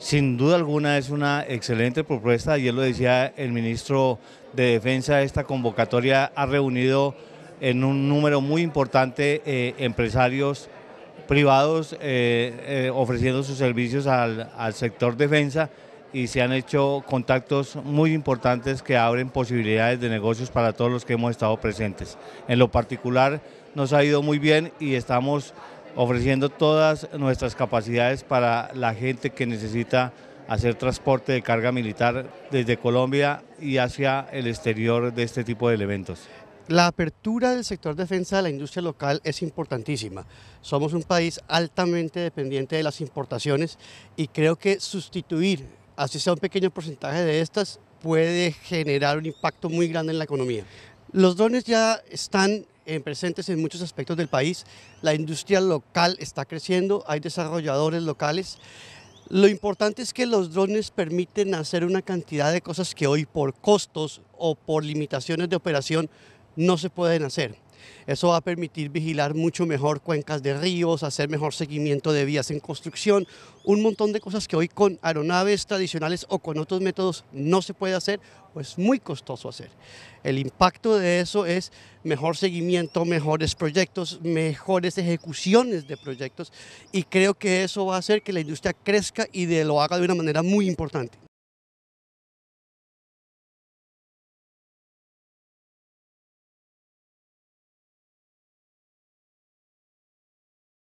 Sin duda alguna es una excelente propuesta, ayer lo decía el ministro de Defensa, esta convocatoria ha reunido en un número muy importante eh, empresarios privados eh, eh, ofreciendo sus servicios al, al sector defensa y se han hecho contactos muy importantes que abren posibilidades de negocios para todos los que hemos estado presentes. En lo particular nos ha ido muy bien y estamos ofreciendo todas nuestras capacidades para la gente que necesita hacer transporte de carga militar desde Colombia y hacia el exterior de este tipo de eventos. La apertura del sector defensa de la industria local es importantísima. Somos un país altamente dependiente de las importaciones y creo que sustituir, así sea un pequeño porcentaje de estas, puede generar un impacto muy grande en la economía. Los drones ya están presentes en muchos aspectos del país. La industria local está creciendo, hay desarrolladores locales. Lo importante es que los drones permiten hacer una cantidad de cosas que hoy por costos o por limitaciones de operación no se pueden hacer. Eso va a permitir vigilar mucho mejor cuencas de ríos, hacer mejor seguimiento de vías en construcción, un montón de cosas que hoy con aeronaves tradicionales o con otros métodos no se puede hacer o es muy costoso hacer. El impacto de eso es mejor seguimiento, mejores proyectos, mejores ejecuciones de proyectos y creo que eso va a hacer que la industria crezca y de, lo haga de una manera muy importante.